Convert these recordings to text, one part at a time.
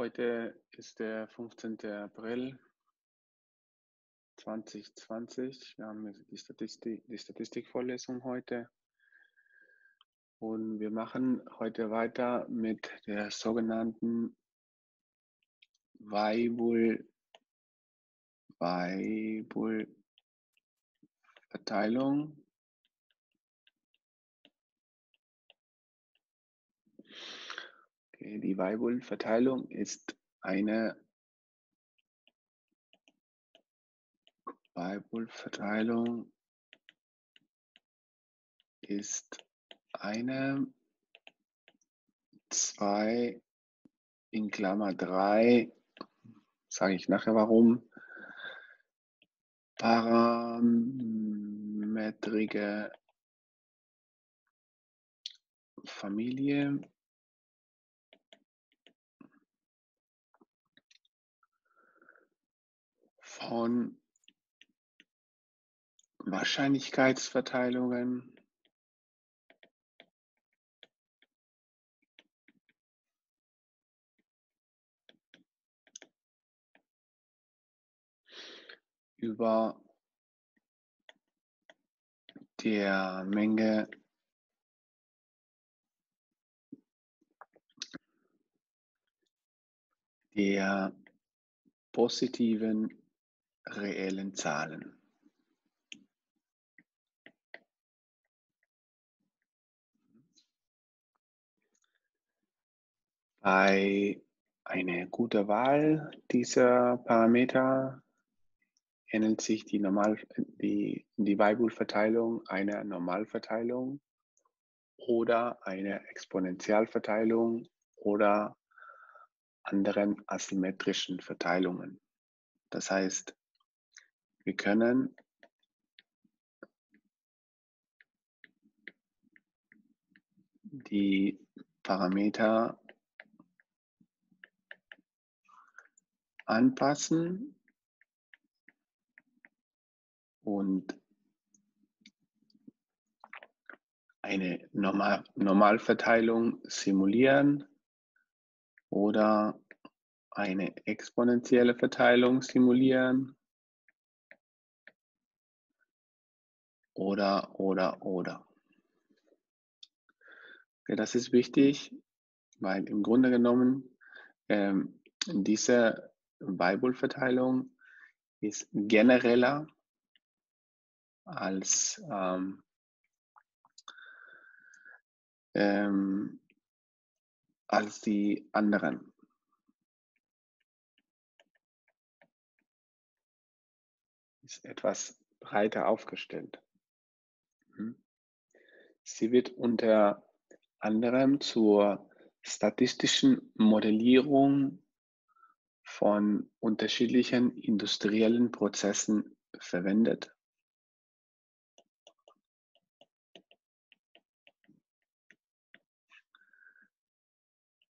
Heute ist der 15. April 2020. Wir haben die, Statistik, die Statistikvorlesung heute. Und wir machen heute weiter mit der sogenannten Weibul, Weibul Verteilung. Okay, die Weibul-Verteilung ist eine Weibul-Verteilung ist eine, zwei, in Klammer drei, sage ich nachher warum, parametrige Familie von Wahrscheinlichkeitsverteilungen. Über der Menge der positiven reellen Zahlen. Bei einer guten Wahl dieser Parameter ändert sich die, Normal, die, die Weibull-Verteilung einer Normalverteilung oder einer Exponentialverteilung oder anderen asymmetrischen Verteilungen. Das heißt, wir können die Parameter anpassen und eine Normal Normalverteilung simulieren oder eine exponentielle Verteilung simulieren oder, oder, oder. Ja, das ist wichtig, weil im Grunde genommen ähm, diese Weibull-Verteilung ist genereller als ähm, ähm, als die anderen. Ist etwas breiter aufgestellt. Mhm. Sie wird unter anderem zur statistischen Modellierung von unterschiedlichen industriellen Prozessen verwendet.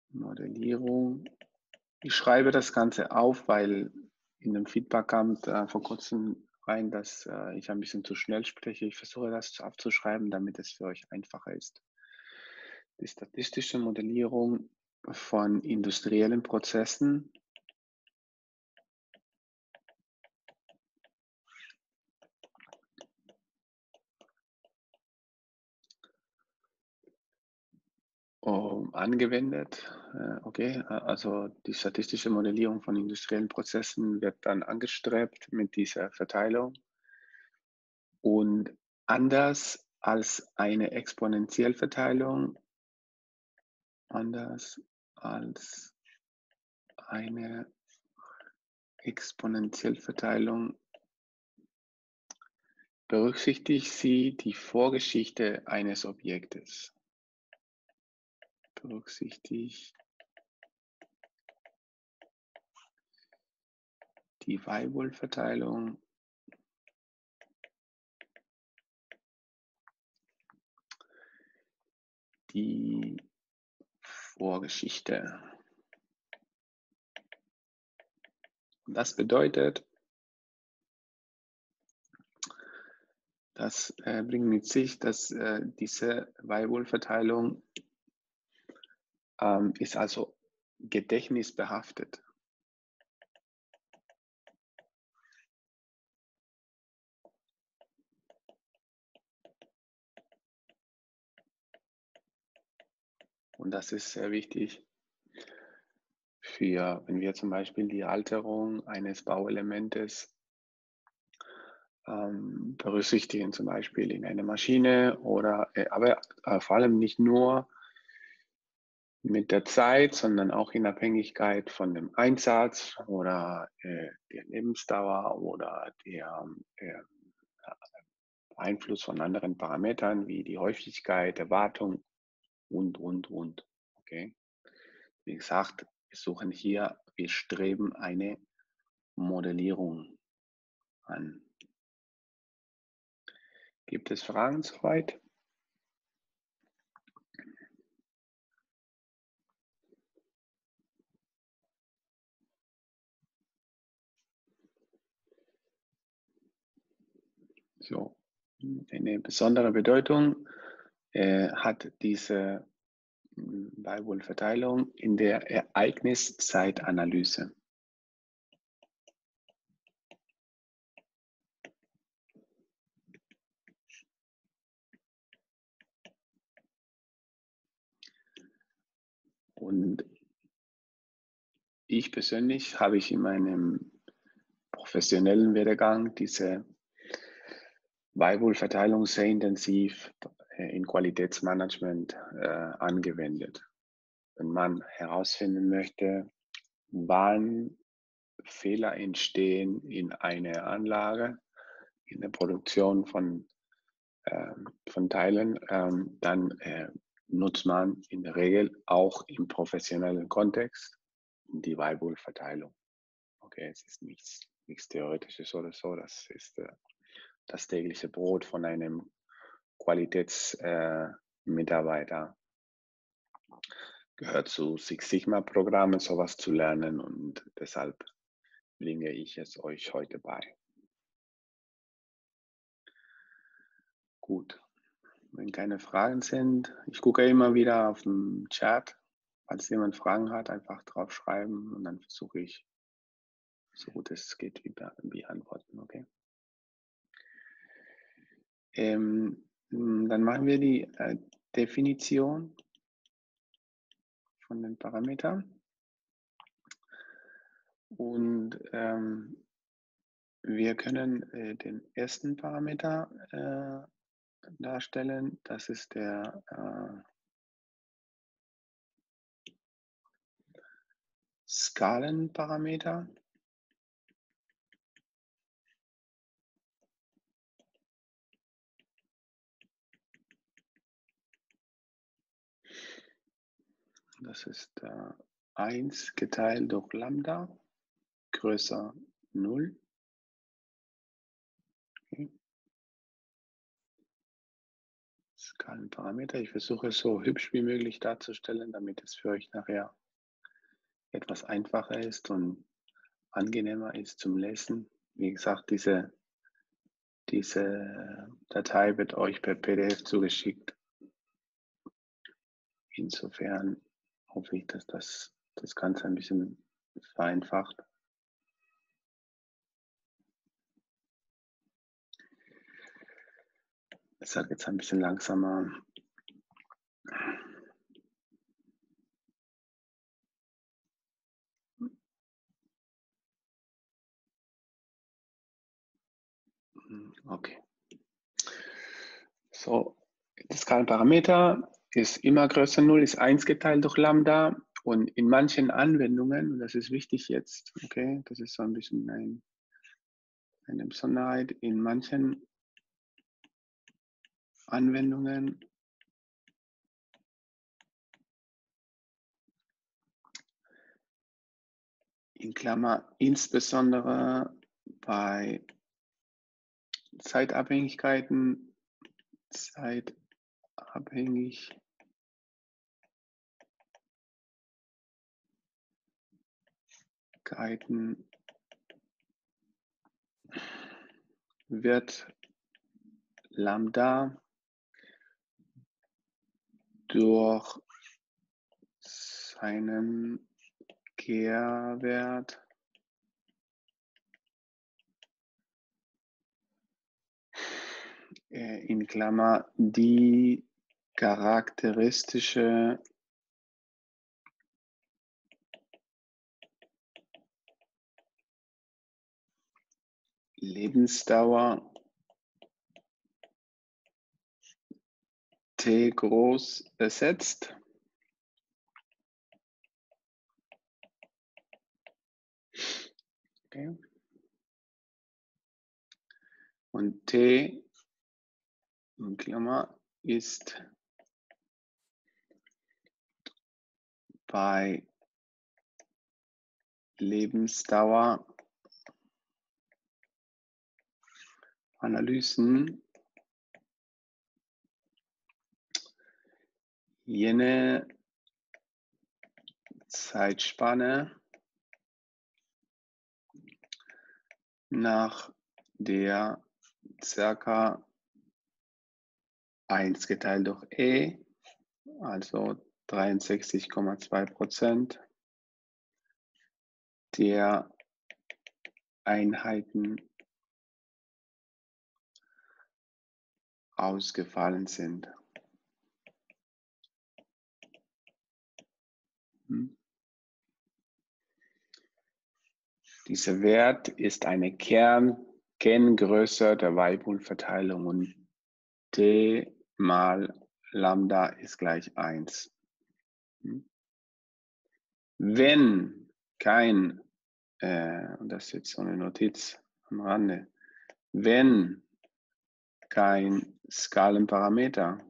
Modellierung. Ich schreibe das Ganze auf, weil in dem Feedback kam äh, vor kurzem rein, dass äh, ich ein bisschen zu schnell spreche. Ich versuche das aufzuschreiben, damit es für euch einfacher ist. Die statistische Modellierung von industriellen Prozessen um, angewendet. Äh, okay, also die statistische Modellierung von industriellen Prozessen wird dann angestrebt mit dieser Verteilung. Und anders als eine Exponentiellverteilung, anders als eine Exponentiellverteilung berücksichtigt sie die Vorgeschichte eines Objektes berücksichtigt die Weibull-Verteilung die Vorgeschichte. Das bedeutet, das äh, bringt mit sich, dass äh, diese Weibull-Verteilung ähm, ist also Gedächtnis Und das ist sehr wichtig für, wenn wir zum Beispiel die Alterung eines Bauelementes ähm, berücksichtigen, zum Beispiel in einer Maschine oder, äh, aber äh, vor allem nicht nur mit der Zeit, sondern auch in Abhängigkeit von dem Einsatz oder äh, der Lebensdauer oder der äh, Einfluss von anderen Parametern wie die Häufigkeit, Erwartung und, und, und. Okay. Wie gesagt, wir suchen hier, wir streben eine Modellierung an. Gibt es Fragen soweit? So, eine besondere Bedeutung äh, hat diese Weibull-Verteilung in der Ereigniszeitanalyse. Und ich persönlich habe ich in meinem professionellen Werdegang diese Weibull-Verteilung sehr intensiv in Qualitätsmanagement äh, angewendet. Wenn man herausfinden möchte, wann Fehler entstehen in einer Anlage, in der Produktion von, äh, von Teilen, ähm, dann äh, nutzt man in der Regel auch im professionellen Kontext die Weibull-Verteilung. Okay, es ist nichts, nichts Theoretisches oder so, das ist äh, das tägliche Brot von einem Qualitätsmitarbeiter. Äh, Gehört zu Six Sigma-Programmen, sowas zu lernen und deshalb bringe ich es euch heute bei. Gut, wenn keine Fragen sind, ich gucke immer wieder auf den Chat. Falls jemand Fragen hat, einfach drauf schreiben und dann versuche ich, so gut es geht, beantworten. Okay. Ähm, dann machen wir die äh, Definition von den Parametern. Und ähm, wir können äh, den ersten Parameter äh, darstellen. Das ist der äh, Skalenparameter. Das ist äh, 1 geteilt durch Lambda größer 0. Okay. Skalenparameter. Ich versuche es so hübsch wie möglich darzustellen, damit es für euch nachher etwas einfacher ist und angenehmer ist zum Lesen. Wie gesagt, diese, diese Datei wird euch per PDF zugeschickt. Insofern hoffe ich, dass das das Ganze ein bisschen vereinfacht. Ich sage jetzt ein bisschen langsamer. Okay. So, das Skalenparameter ist immer größer 0, ist 1 geteilt durch Lambda. Und in manchen Anwendungen, und das ist wichtig jetzt, okay, das ist so ein bisschen ein, eine Besonderheit, in manchen Anwendungen in Klammer insbesondere bei Zeitabhängigkeiten, Zeitabhängig Möglichkeiten wird Lambda durch seinen Kehrwert äh, in Klammer die charakteristische Lebensdauer T groß besetzt. Okay. Und T in Klammer ist bei Lebensdauer Analysen. Jene Zeitspanne nach der circa 1 geteilt durch E, also 63,2 Prozent der Einheiten ausgefallen sind. Hm. Dieser Wert ist eine Kern Kenngröße der Weibul-Verteilung und t mal Lambda ist gleich 1. Hm. Wenn kein, äh, das ist jetzt so eine Notiz am Rande, wenn kein Skalenparameter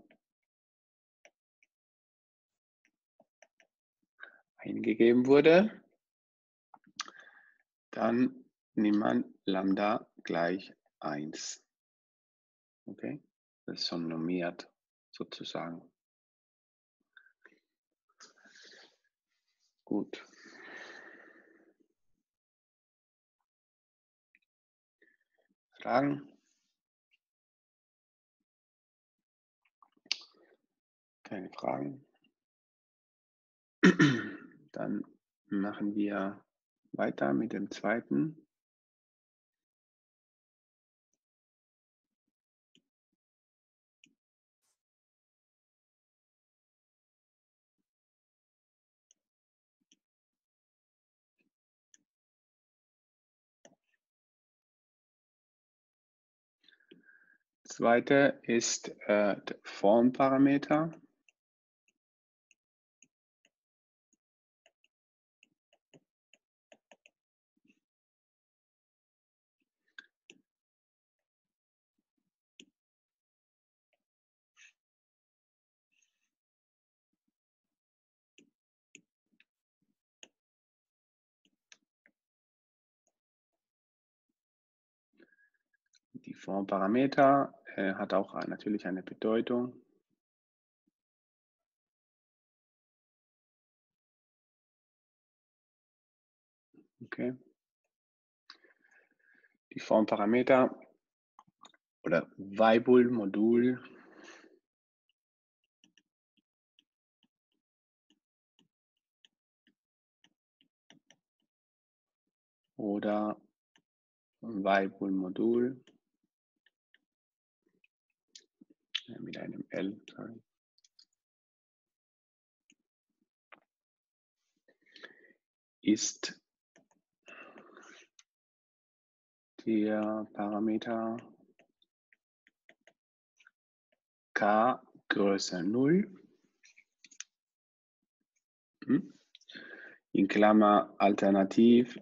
eingegeben wurde, dann nimmt man Lambda gleich 1. Okay, das ist schon normiert sozusagen. Gut. Fragen? Keine Fragen? Dann machen wir weiter mit dem zweiten. Zweite ist äh, Formparameter. Die Formparameter äh, hat auch natürlich eine Bedeutung. Okay. Die Formparameter oder Weibul-Modul oder Weibul-Modul mit einem L, ist der Parameter k größer 0 hm? in Klammer alternativ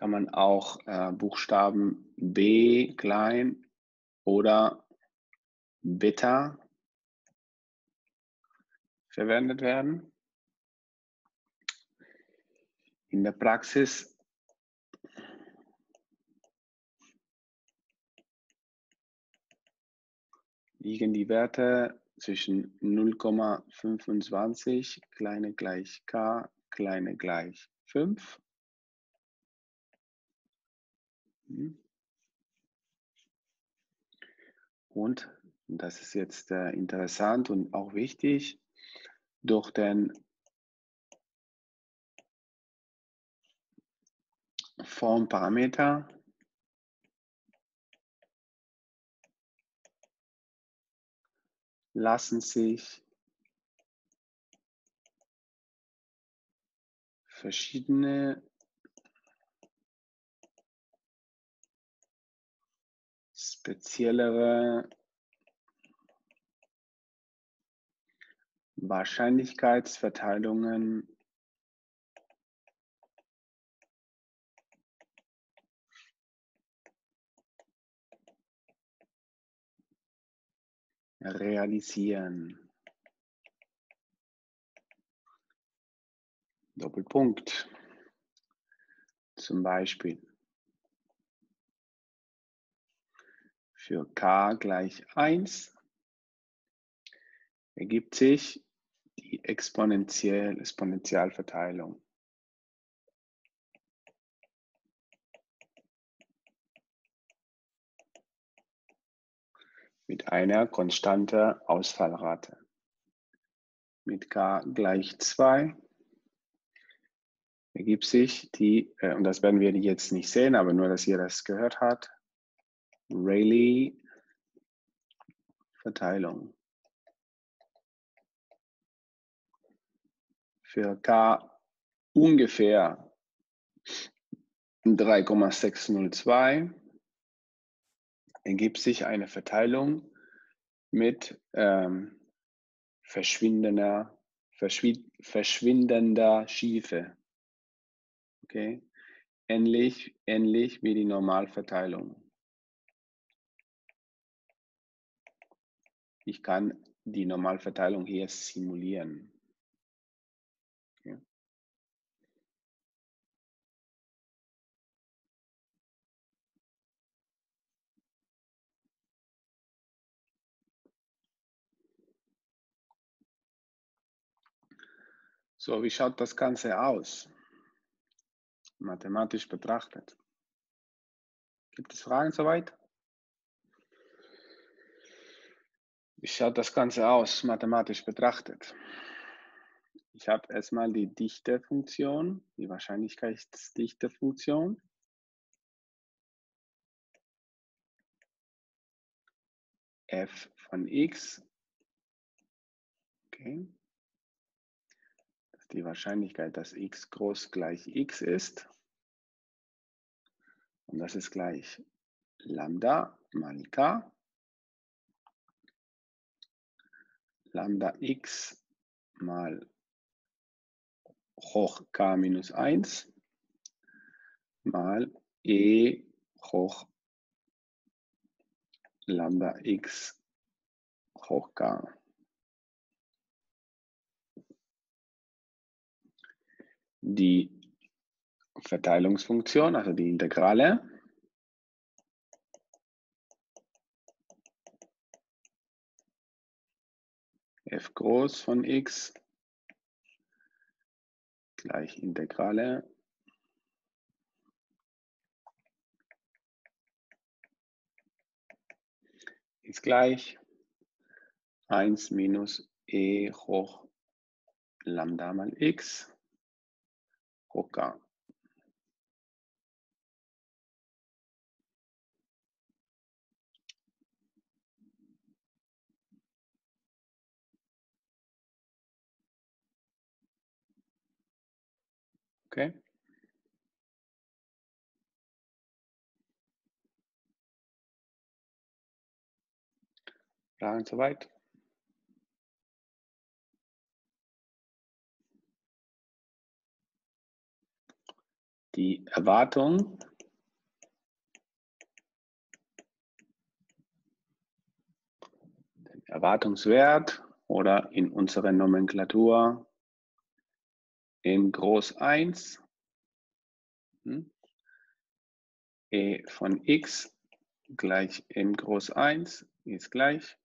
kann man auch äh, Buchstaben b klein oder Beta verwendet werden. In der Praxis liegen die Werte zwischen 0,25 kleine gleich k kleine gleich 5 und, das ist jetzt äh, interessant und auch wichtig, durch den Formparameter lassen sich verschiedene speziellere Wahrscheinlichkeitsverteilungen realisieren. Doppelpunkt. Zum Beispiel für k gleich 1 ergibt sich die Exponentiell Exponentialverteilung. mit einer konstanten Ausfallrate. Mit k gleich 2 ergibt sich die, äh, und das werden wir jetzt nicht sehen, aber nur, dass ihr das gehört habt, Rayleigh-Verteilung. Für k ungefähr 3,602 ergibt sich eine Verteilung mit ähm, verschwindender, verschwindender Schiefe. Okay? Ähnlich, ähnlich wie die Normalverteilung. Ich kann die Normalverteilung hier simulieren. So, wie schaut das Ganze aus? Mathematisch betrachtet. Gibt es Fragen soweit? Wie schaut das Ganze aus, mathematisch betrachtet? Ich habe erstmal die Dichtefunktion, die Wahrscheinlichkeitsdichtefunktion. f von x. Okay. Das ist die Wahrscheinlichkeit, dass x groß gleich x ist. Und das ist gleich Lambda mal k. Lambda x mal hoch k minus 1 mal e hoch Lambda x hoch k. Die Verteilungsfunktion, also die Integrale, f groß von x. Gleich Integrale. Ist gleich. 1 minus e hoch Lambda mal x hoch. Okay. Fragen soweit? Die Erwartung Erwartungswert oder in unserer Nomenklatur m groß 1 hm, e von x gleich m groß 1 ist gleich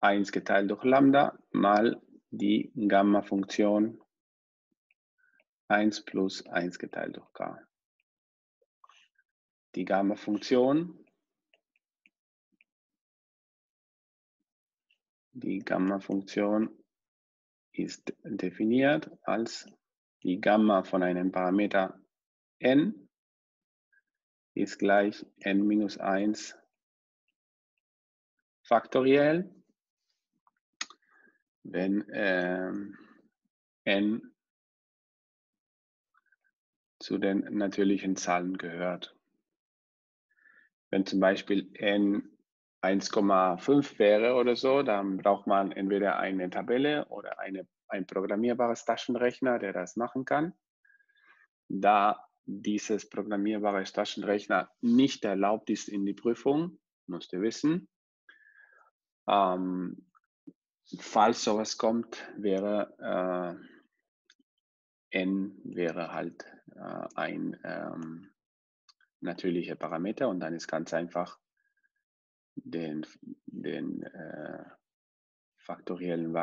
1 geteilt durch Lambda mal die Gamma-Funktion 1 plus 1 geteilt durch k. Die Gamma-Funktion, die Gamma-Funktion ist definiert als die Gamma von einem Parameter n ist gleich n minus 1 faktoriell, wenn ähm, n zu den natürlichen Zahlen gehört. Wenn zum Beispiel n 1,5 wäre oder so, dann braucht man entweder eine Tabelle oder eine, ein programmierbares Taschenrechner, der das machen kann. Da dieses programmierbare Taschenrechner nicht erlaubt ist in die Prüfung, musst du wissen. Ähm, falls sowas kommt, wäre äh, n wäre halt äh, ein ähm, natürlicher Parameter und dann ist ganz einfach den, den äh, faktoriellen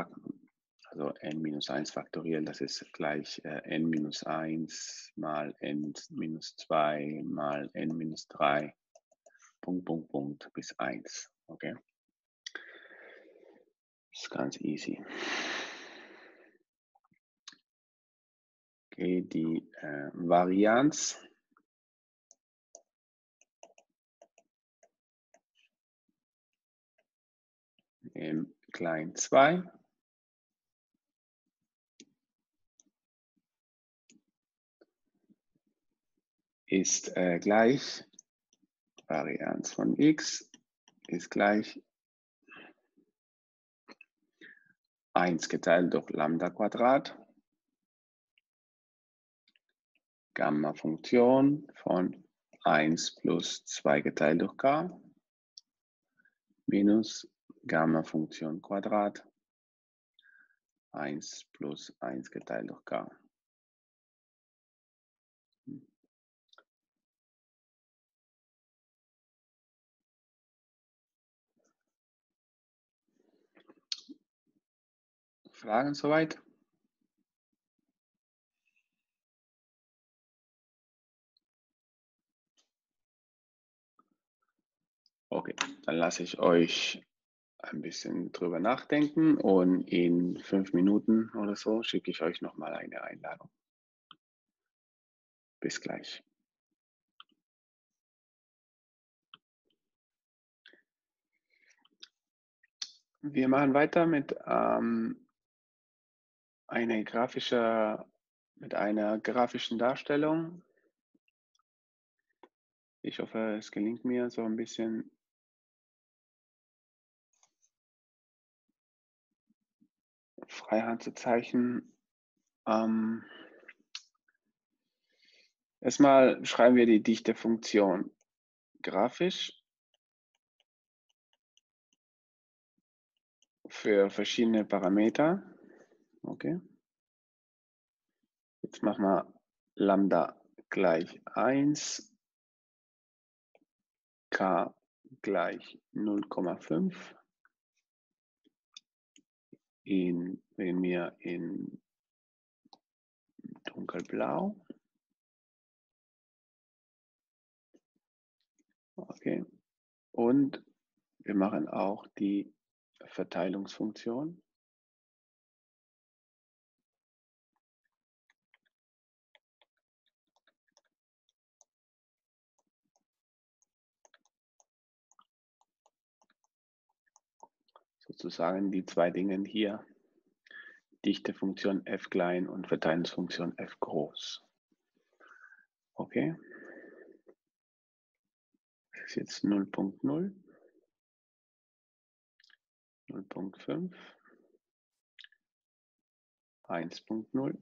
also n minus 1 faktoriell, das ist gleich äh, n minus 1 mal n minus 2 mal n minus 3, Punkt, Punkt, Punkt, bis 1. Okay? Das ist ganz easy. Okay, die äh, Varianz im klein 2 ist äh, gleich. Varianz von x ist gleich 1 geteilt durch Lambda Quadrat. Gamma-Funktion von 1 plus 2 geteilt durch k minus Gamma-Funktion Quadrat 1 plus 1 geteilt durch k. Fragen soweit? Okay, dann lasse ich euch ein bisschen drüber nachdenken und in fünf Minuten oder so schicke ich euch nochmal eine Einladung. Bis gleich. Wir machen weiter mit ähm, eine grafische, mit einer grafischen Darstellung. Ich hoffe, es gelingt mir so ein bisschen zeichnen. Ähm, erstmal schreiben wir die dichte Funktion grafisch für verschiedene Parameter. Okay. Jetzt machen wir Lambda gleich 1, k gleich 0,5, in, wenn wir in dunkelblau. Okay. Und wir machen auch die Verteilungsfunktion. Sozusagen die zwei Dinge hier, Dichtefunktion f klein und Verteilungsfunktion f groß. Okay. Das ist jetzt 0.0, 0.5, 1.0,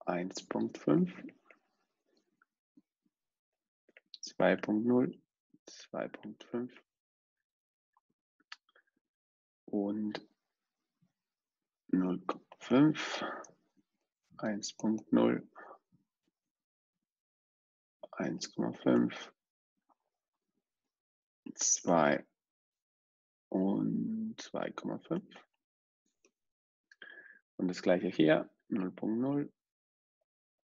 1.5, 2.0, 2.5, und 0,5, 1.0, 1,5, 2 und 2,5. Und das gleiche hier, 0.0,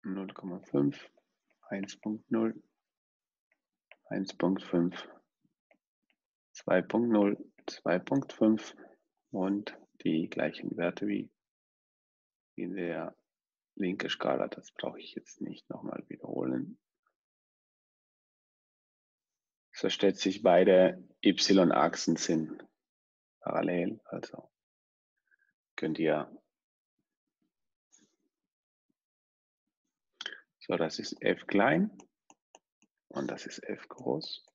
0,5, 1.0, 1.5, 2.0, 2.5 und die gleichen Werte wie in der linke Skala, das brauche ich jetzt nicht nochmal wiederholen. So stellt sich beide y-Achsen sind parallel, also könnt ihr so das ist f klein und das ist f groß.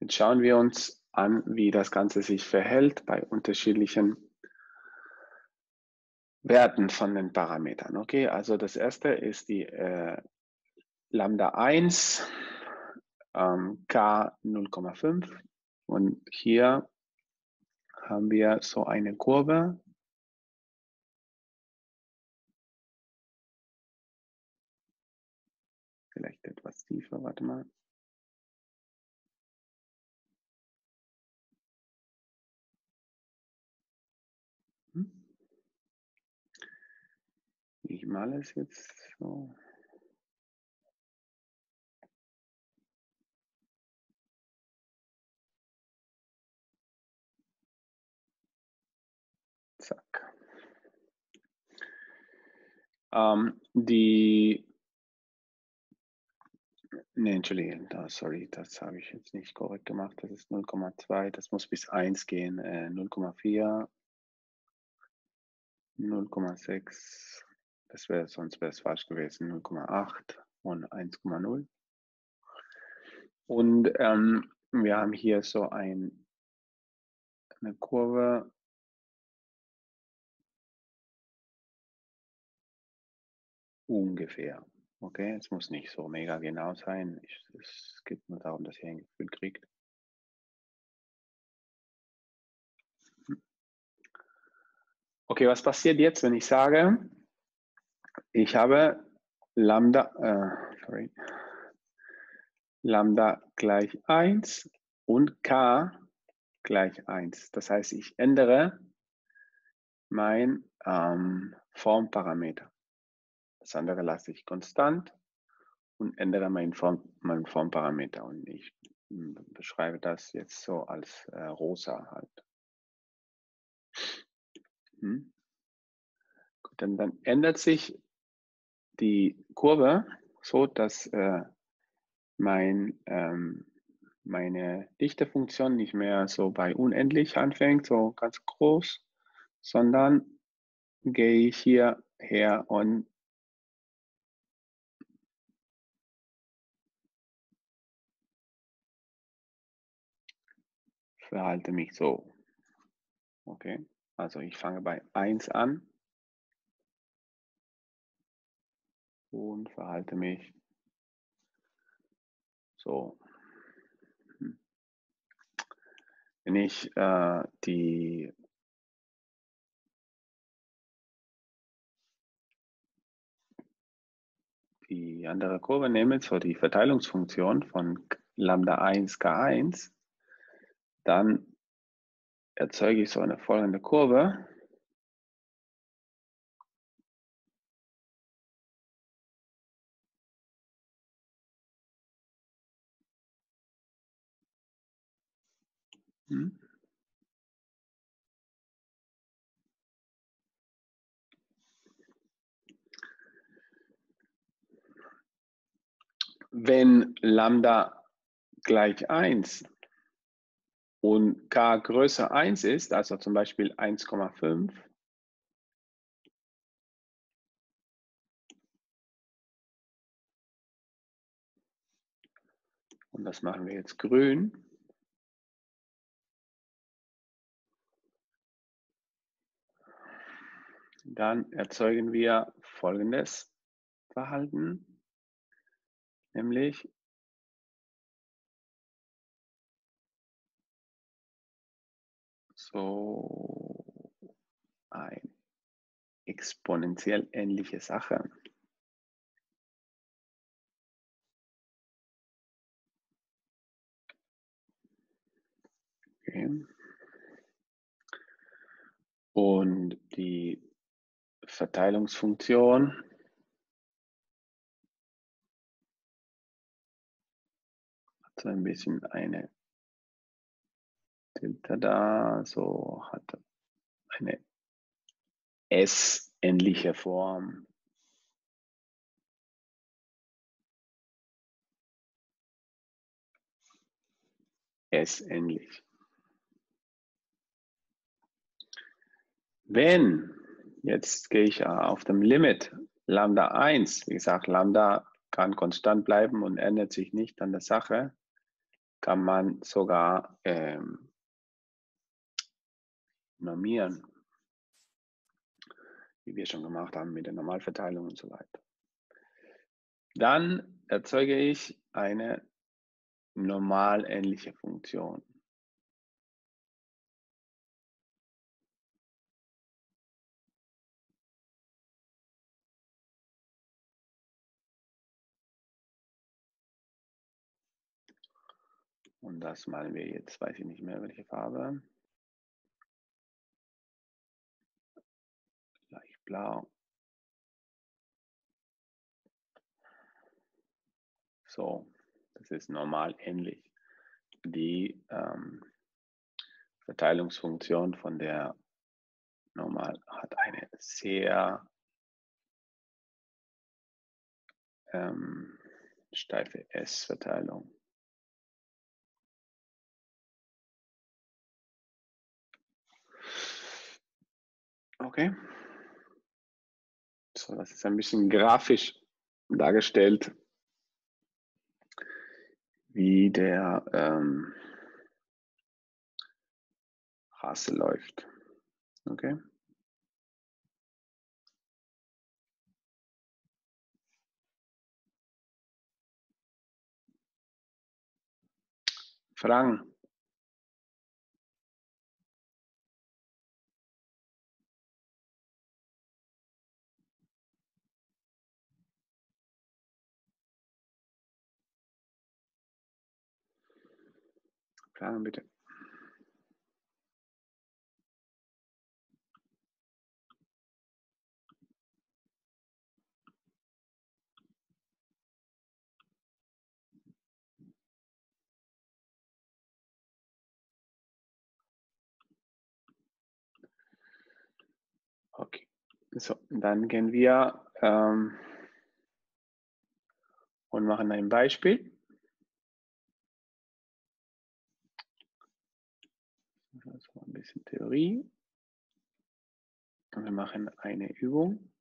Jetzt schauen wir uns an, wie das Ganze sich verhält bei unterschiedlichen Werten von den Parametern. Okay, also das erste ist die äh, Lambda 1, ähm, K 0,5 und hier haben wir so eine Kurve. Vielleicht etwas tiefer, warte mal. Ich male es jetzt so. Zack. Ähm, die, ne, Entschuldigung, da, sorry, das habe ich jetzt nicht korrekt gemacht. Das ist 0,2, das muss bis 1 gehen, äh, 0,4, 0,6, das wäre, sonst wäre es falsch gewesen, 0,8 und 1,0. Und ähm, wir haben hier so ein, eine Kurve. Ungefähr. Okay, es muss nicht so mega genau sein. Ich, es geht nur darum, dass ihr ein Gefühl kriegt. Okay, was passiert jetzt, wenn ich sage, ich habe Lambda, äh, sorry, Lambda gleich 1 und k gleich 1. Das heißt, ich ändere mein ähm, Formparameter. Das andere lasse ich konstant und ändere meinen Form, mein Formparameter. Und ich hm, beschreibe das jetzt so als äh, rosa halt. Hm. Gut, dann, dann ändert sich die Kurve so, dass äh, mein, ähm, meine Dichtefunktion nicht mehr so bei unendlich anfängt, so ganz groß, sondern gehe ich hier her und verhalte mich so. Okay, also ich fange bei 1 an und verhalte mich so. Hm. Wenn ich äh, die die andere Kurve nehme, so die Verteilungsfunktion von Lambda 1 K1, dann erzeuge ich so eine folgende Kurve. Hm. Wenn Lambda gleich 1 und k größer 1 ist, also zum Beispiel 1,5, und das machen wir jetzt grün, dann erzeugen wir folgendes Verhalten, nämlich so eine exponentiell ähnliche Sache. Okay. Und die Verteilungsfunktion. Hat so ein bisschen eine Delta da, so hat eine S endliche Form. S endlich. Wenn, jetzt gehe ich auf dem Limit, Lambda 1, wie gesagt, Lambda kann konstant bleiben und ändert sich nicht an der Sache, kann man sogar ähm, normieren, wie wir schon gemacht haben mit der Normalverteilung und so weiter. Dann erzeuge ich eine normalähnliche Funktion. Und das malen wir jetzt, weiß ich nicht mehr, welche Farbe. Leicht blau. So, das ist normal ähnlich. Die ähm, Verteilungsfunktion von der normal hat eine sehr ähm, steife S-Verteilung. Okay. So, das ist ein bisschen grafisch dargestellt, wie der ähm, Rasse läuft. Okay. Fragen? Fragen bitte. Okay, so, dann gehen wir ähm, und machen ein Beispiel. Das war ein bisschen Theorie. Und wir machen eine Übung.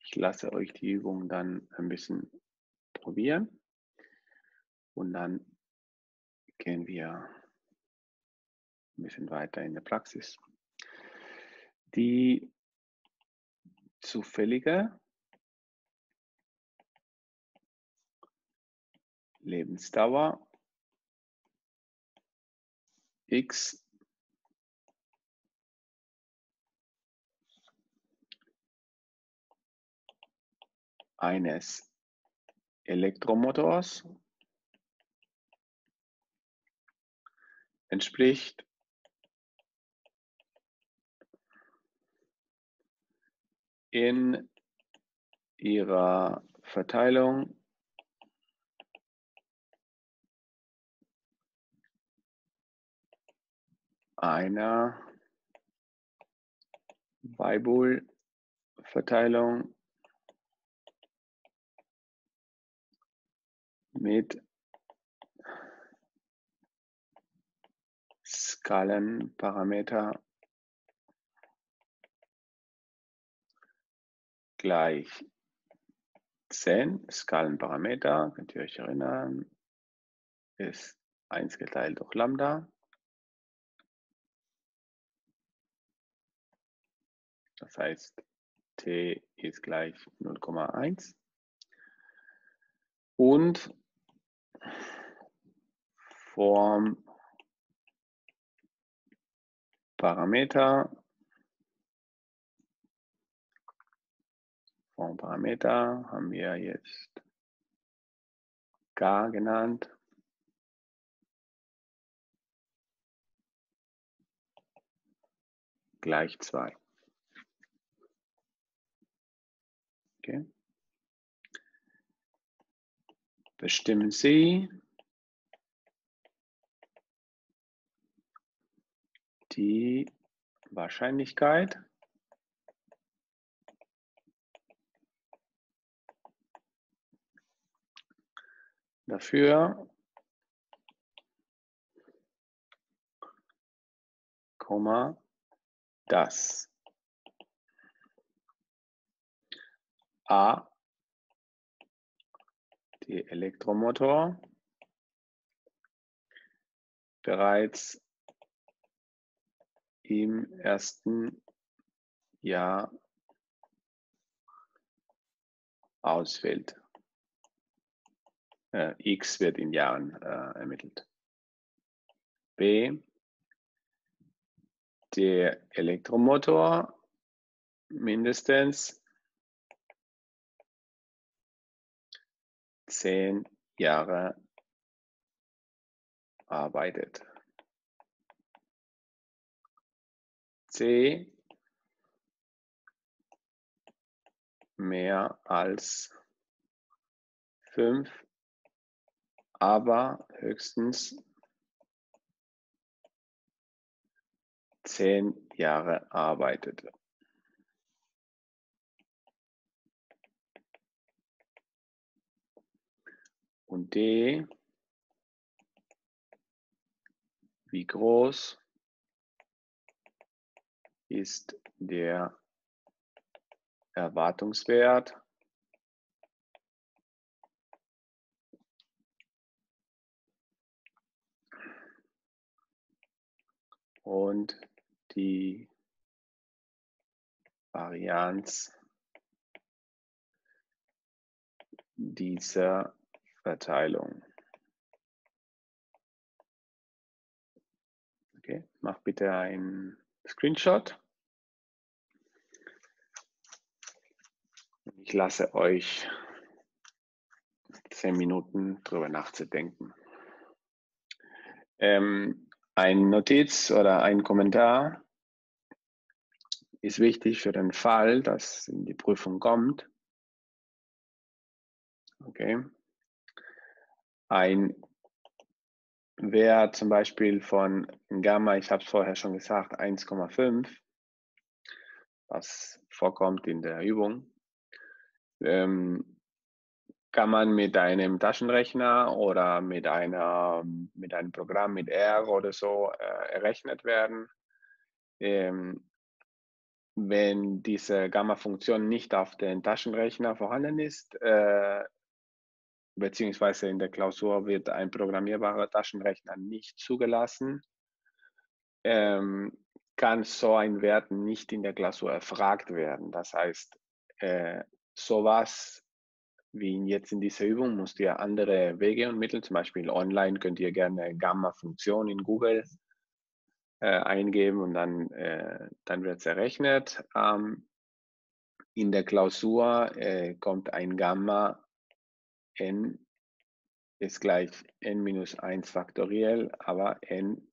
Ich lasse euch die Übung dann ein bisschen probieren. Und dann gehen wir ein bisschen weiter in der Praxis. Die zufällige Lebensdauer x. Eines Elektromotors entspricht in ihrer Verteilung einer Weibull-Verteilung mit Skalenparameter gleich 10. Skalenparameter, könnt ihr euch erinnern, ist 1 geteilt durch Lambda. Das heißt, t ist gleich 0,1. Und Form Parameter Formparameter haben wir jetzt gar genannt. Gleich 2. Okay. Bestimmen Sie die Wahrscheinlichkeit, dafür, Komma, das. A, die Elektromotor bereits im ersten Jahr ausfällt. Äh, X wird in Jahren äh, ermittelt. B. Der Elektromotor mindestens zehn Jahre arbeitet. C mehr als fünf, aber höchstens zehn Jahre arbeitete. Und D, wie groß ist der Erwartungswert? Und die Varianz dieser Verteilung. Okay, mach bitte ein Screenshot. Ich lasse euch zehn Minuten drüber nachzudenken. Ähm, ein Notiz oder ein Kommentar ist wichtig für den Fall, dass in die Prüfung kommt. Okay. Ein Wert zum Beispiel von Gamma, ich habe es vorher schon gesagt, 1,5, was vorkommt in der Übung, ähm, kann man mit einem Taschenrechner oder mit, einer, mit einem Programm mit R oder so äh, errechnet werden. Ähm, wenn diese Gamma-Funktion nicht auf dem Taschenrechner vorhanden ist, äh, beziehungsweise in der Klausur wird ein programmierbarer Taschenrechner nicht zugelassen, ähm, kann so ein Wert nicht in der Klausur erfragt werden. Das heißt, äh, sowas wie jetzt in dieser Übung musst ihr andere Wege und Mittel, zum Beispiel online könnt ihr gerne Gamma-Funktion in Google äh, eingeben und dann, äh, dann wird es errechnet. Ähm, in der Klausur äh, kommt ein Gamma n ist gleich n minus 1 faktoriell, aber n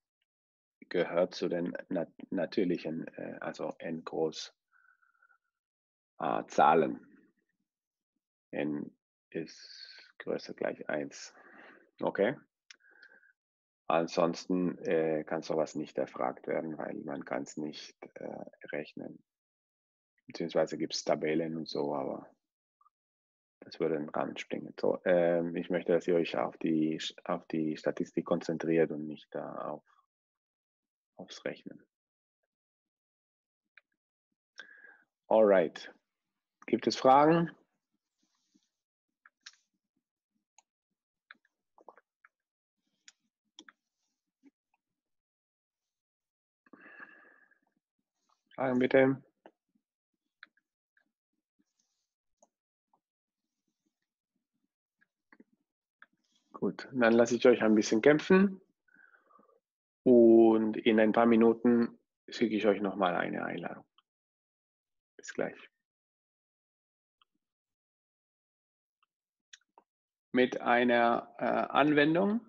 gehört zu den nat natürlichen, äh, also n groß äh, Zahlen n ist größer gleich 1. Okay? Ansonsten äh, kann sowas nicht erfragt werden, weil man kann es nicht äh, rechnen. Beziehungsweise gibt es Tabellen und so, aber das würde den Rahmen springen. So, äh, ich möchte, dass ihr euch auf die, auf die Statistik konzentriert und nicht äh, auf, aufs Rechnen. Alright. Gibt es Fragen? Fragen bitte. Gut, dann lasse ich euch ein bisschen kämpfen und in ein paar Minuten schicke ich euch nochmal eine Einladung. Bis gleich. Mit einer äh, Anwendung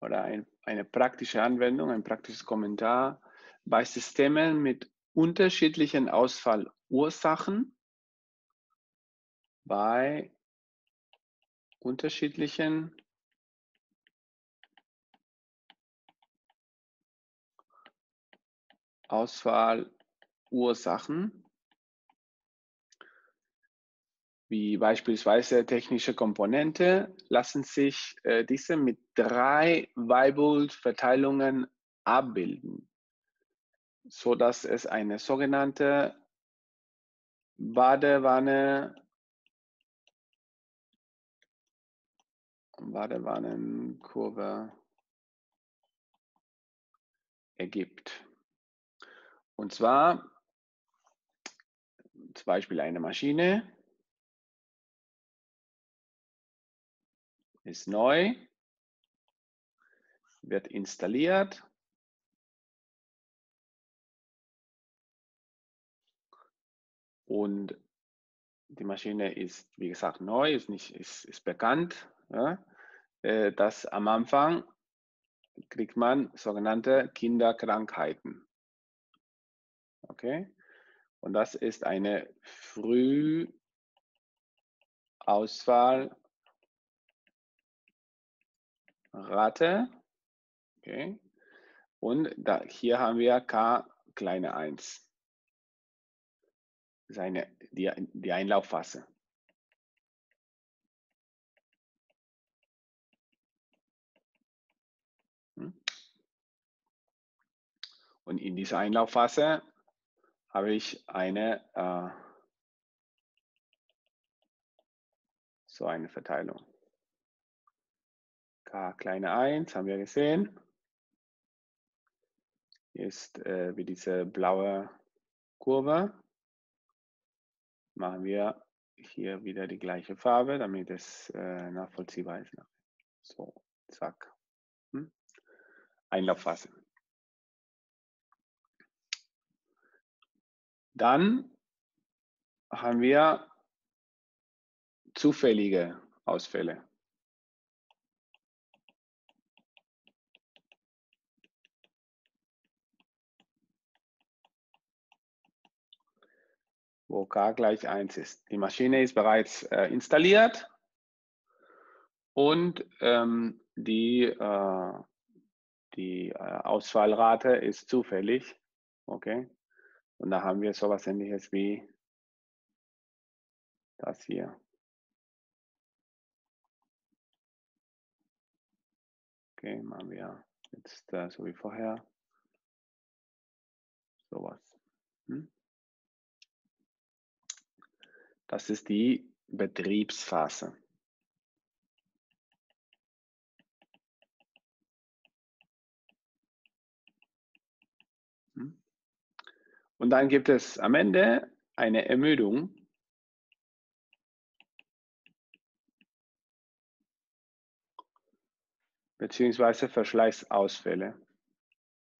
oder ein, eine praktische Anwendung, ein praktisches Kommentar bei Systemen mit unterschiedlichen Ausfallursachen, bei unterschiedlichen Ausfallursachen wie beispielsweise technische Komponente, lassen sich äh, diese mit drei Weibull-Verteilungen abbilden, sodass es eine sogenannte Badewanne Badewannenkurve ergibt. Und zwar zum Beispiel eine Maschine ist neu, wird installiert. Und die Maschine ist, wie gesagt, neu, ist, nicht, ist, ist bekannt, ja, äh, dass am Anfang kriegt man sogenannte Kinderkrankheiten. Okay? Und das ist eine Frühauswahlrate. Okay? Und da, hier haben wir K kleine 1. Das ist eine, die, die Einlaufphase. Hm? Und in dieser Einlaufphase habe ich eine äh, so eine Verteilung. K kleine 1 haben wir gesehen. Ist äh, wie diese blaue Kurve. Machen wir hier wieder die gleiche Farbe, damit es äh, nachvollziehbar ist. So, zack. Hm? Einlaufphase. Dann haben wir zufällige Ausfälle. Wo k gleich 1 ist. Die Maschine ist bereits äh, installiert und ähm, die, äh, die äh, Ausfallrate ist zufällig. Okay. Und da haben wir sowas ähnliches wie das hier. Okay, machen wir jetzt äh, so wie vorher. Sowas. Hm? Das ist die Betriebsphase. Hm? Und dann gibt es am Ende eine Ermüdung. beziehungsweise Verschleißausfälle.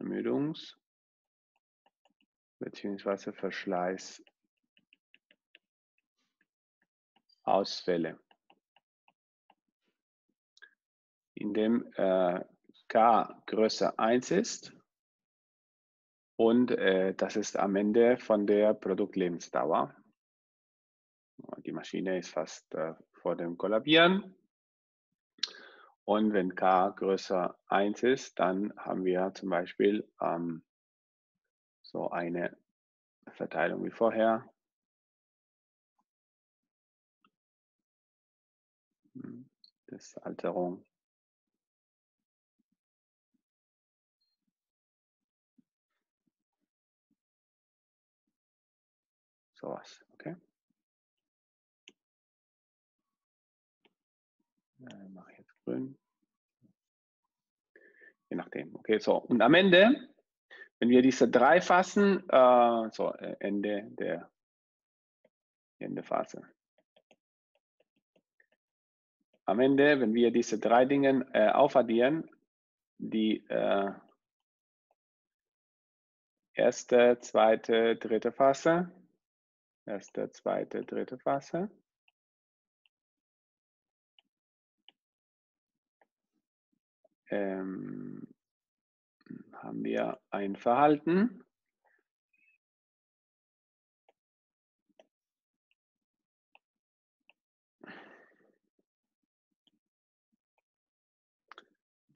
Ermüdungs- beziehungsweise Verschleißausfälle. Indem äh, K größer 1 ist und äh, das ist am Ende von der Produktlebensdauer. Die Maschine ist fast äh, vor dem Kollabieren. Und wenn k größer 1 ist, dann haben wir zum Beispiel ähm, so eine Verteilung wie vorher. Das Alterung Sowas, okay? Äh, mache ich jetzt grün. Je nachdem. Okay, so. Und am Ende, wenn wir diese drei fassen, äh, so äh, Ende der Endephase. Am Ende, wenn wir diese drei Dinge äh, aufaddieren, die äh, erste, zweite, dritte Phase, Erste, zweite, dritte Phase. Ähm, haben wir ein Verhalten.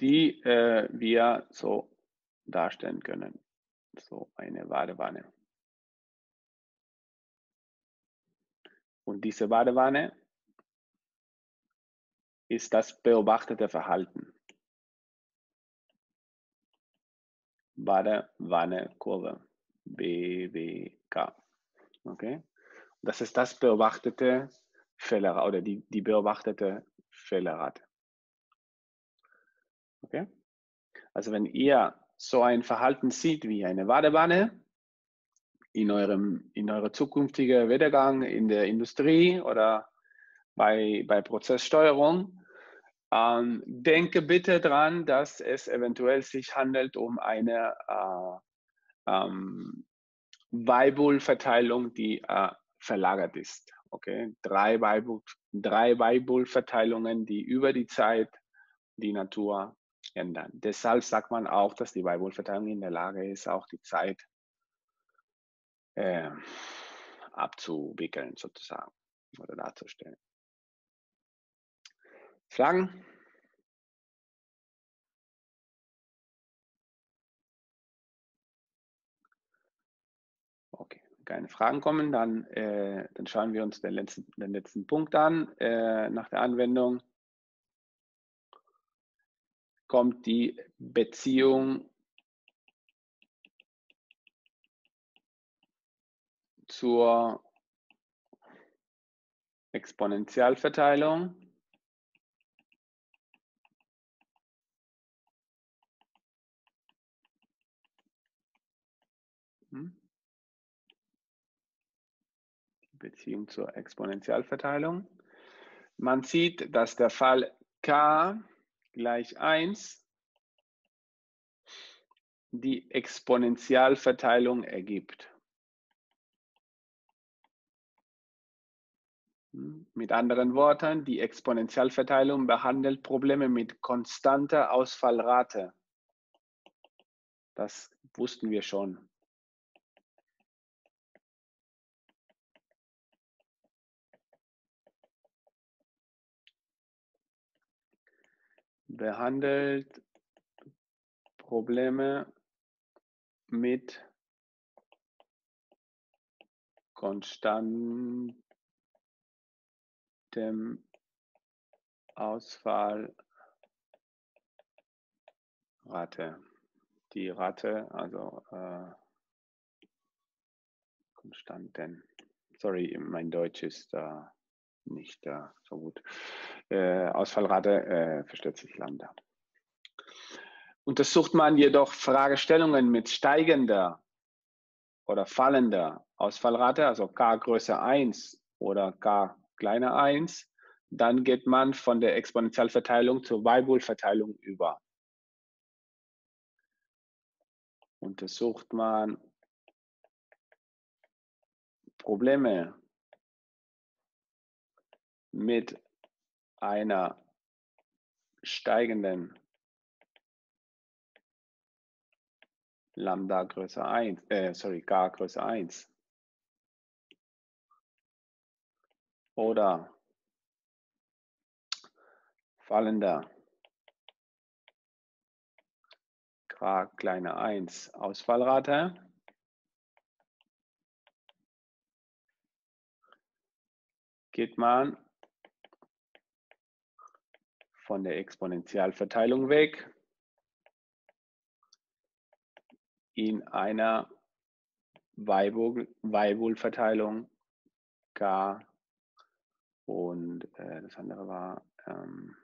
Die äh, wir so darstellen können. So eine Badewanne. Und diese Badewanne ist das beobachtete Verhalten. Badewanne-Kurve. BWK. Okay? Das ist das beobachtete Fehler oder die, die beobachtete Fehlerrate. Okay? Also wenn ihr so ein Verhalten sieht wie eine Badewanne in eurem in eurer zukünftigen Werdegang in der Industrie oder bei, bei Prozesssteuerung, ähm, denke bitte daran, dass es eventuell sich handelt um eine äh, ähm, Weibull-Verteilung, die äh, verlagert ist. Okay, drei Weibull-Verteilungen, die über die Zeit die Natur ändern. Deshalb sagt man auch, dass die Weibull-Verteilung in der Lage ist, auch die Zeit äh, abzuwickeln, sozusagen, oder darzustellen. Fragen? Okay, keine Fragen kommen, dann, äh, dann schauen wir uns den letzten, den letzten Punkt an. Äh, nach der Anwendung kommt die Beziehung zur Exponentialverteilung. Hm? Beziehung zur Exponentialverteilung. Man sieht, dass der Fall k gleich 1 die Exponentialverteilung ergibt. Hm? Mit anderen Worten, die Exponentialverteilung behandelt Probleme mit konstanter Ausfallrate. Das wussten wir schon. Behandelt Probleme mit konstantem Ausfallrate. Die Rate, also äh, konstanten. Sorry, mein Deutsch ist äh, nicht äh, so gut. Äh, Ausfallrate äh, versteht sich Lambda. Untersucht man jedoch Fragestellungen mit steigender oder fallender Ausfallrate, also k größer 1 oder k kleiner 1, dann geht man von der Exponentialverteilung zur Weibull-Verteilung über. Untersucht man Probleme mit einer steigenden Lambda größer 1, äh, sorry, K größer 1 oder fallender K kleiner 1 Ausfallrate. Geht man von der Exponentialverteilung weg in einer Weibull-Verteilung K und äh, das andere war ähm,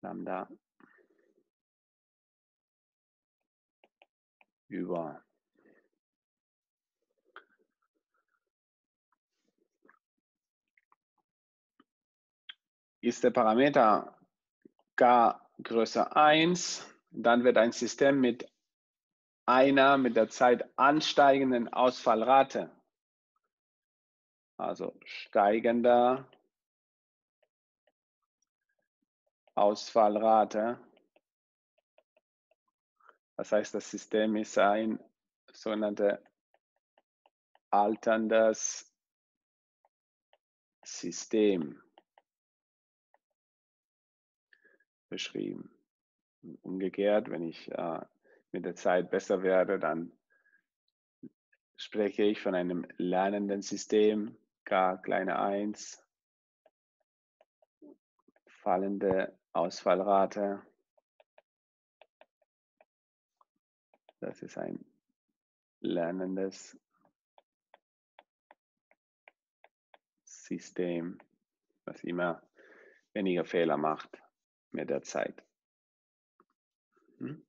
Lambda über ist der Parameter k größer 1, dann wird ein System mit einer mit der Zeit ansteigenden Ausfallrate, also steigender Ausfallrate. Das heißt, das System ist ein sogenanntes alterndes System. Beschrieben. Umgekehrt, wenn ich äh, mit der Zeit besser werde, dann spreche ich von einem lernenden System, k kleine 1, fallende Ausfallrate. Das ist ein lernendes System, was immer weniger Fehler macht mit der Zeit. Hm?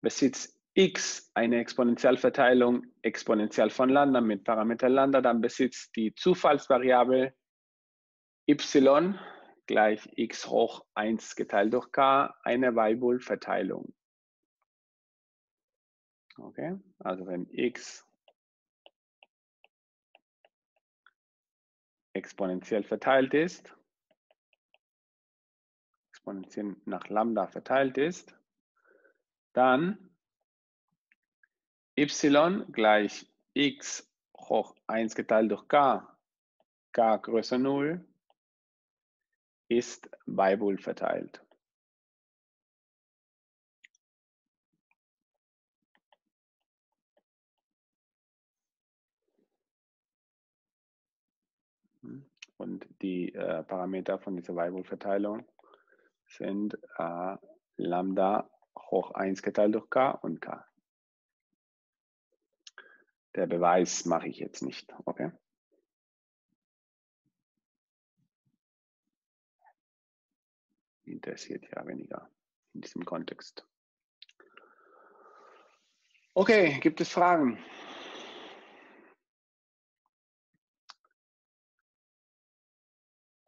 Besitzt x eine Exponentialverteilung exponentiell von Lambda mit Parameter Lambda, dann besitzt die Zufallsvariable y gleich x hoch 1 geteilt durch k eine Weibull-Verteilung. Okay, also wenn x exponentiell verteilt ist, exponentiell nach Lambda verteilt ist, dann y gleich x hoch 1 geteilt durch k, k größer 0, ist Weibull verteilt. Und die äh, Parameter von dieser Weibull-Verteilung sind äh, Lambda hoch 1 geteilt durch k und k. Der Beweis mache ich jetzt nicht, okay? Interessiert ja weniger in diesem Kontext. Okay, gibt es Fragen?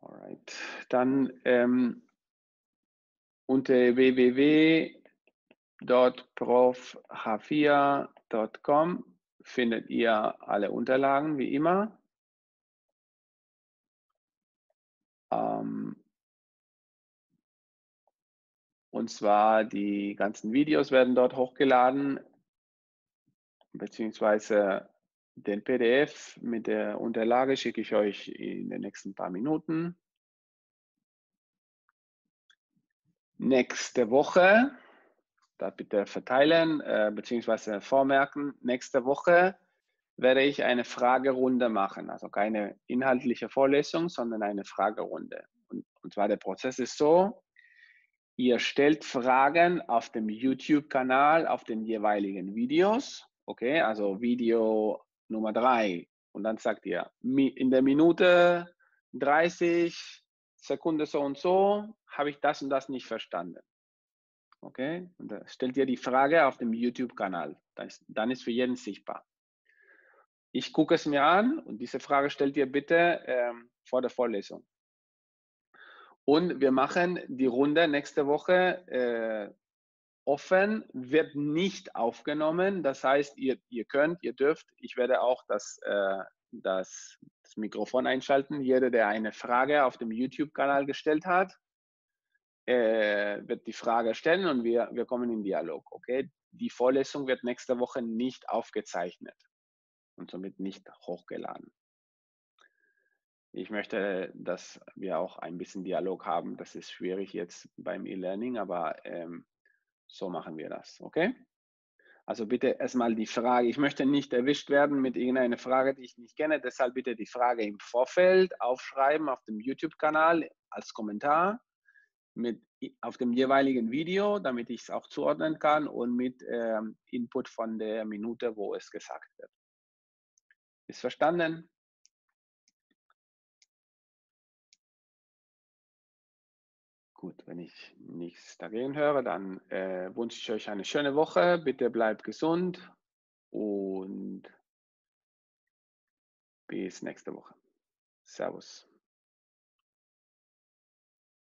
Alright, dann ähm, unter www.profh4.com findet ihr alle Unterlagen wie immer. Ähm, und zwar die ganzen Videos werden dort hochgeladen, beziehungsweise den PDF mit der Unterlage schicke ich euch in den nächsten paar Minuten. Nächste Woche, da bitte verteilen äh, bzw. vormerken, nächste Woche werde ich eine Fragerunde machen. Also keine inhaltliche Vorlesung, sondern eine Fragerunde. Und, und zwar der Prozess ist so, ihr stellt Fragen auf dem YouTube-Kanal, auf den jeweiligen Videos. Okay, also Video Nummer drei. Und dann sagt ihr, in der Minute 30 Sekunde so und so habe ich das und das nicht verstanden. Okay, und da stellt ihr die Frage auf dem YouTube-Kanal. Dann ist für jeden sichtbar. Ich gucke es mir an und diese Frage stellt ihr bitte ähm, vor der Vorlesung. Und wir machen die Runde nächste Woche äh, offen, wird nicht aufgenommen. Das heißt, ihr, ihr könnt, ihr dürft, ich werde auch das, äh, das, das Mikrofon einschalten. Jeder, der eine Frage auf dem YouTube-Kanal gestellt hat, äh, wird die Frage stellen und wir, wir kommen in Dialog. Okay? Die Vorlesung wird nächste Woche nicht aufgezeichnet und somit nicht hochgeladen. Ich möchte, dass wir auch ein bisschen Dialog haben. Das ist schwierig jetzt beim E-Learning, aber ähm, so machen wir das, okay? Also bitte erstmal die Frage. Ich möchte nicht erwischt werden mit irgendeiner Frage, die ich nicht kenne. Deshalb bitte die Frage im Vorfeld aufschreiben auf dem YouTube-Kanal als Kommentar mit auf dem jeweiligen Video, damit ich es auch zuordnen kann und mit ähm, Input von der Minute, wo es gesagt wird. Ist verstanden? Gut, wenn ich nichts dagegen höre, dann äh, wünsche ich euch eine schöne Woche. Bitte bleibt gesund und bis nächste Woche. Servus.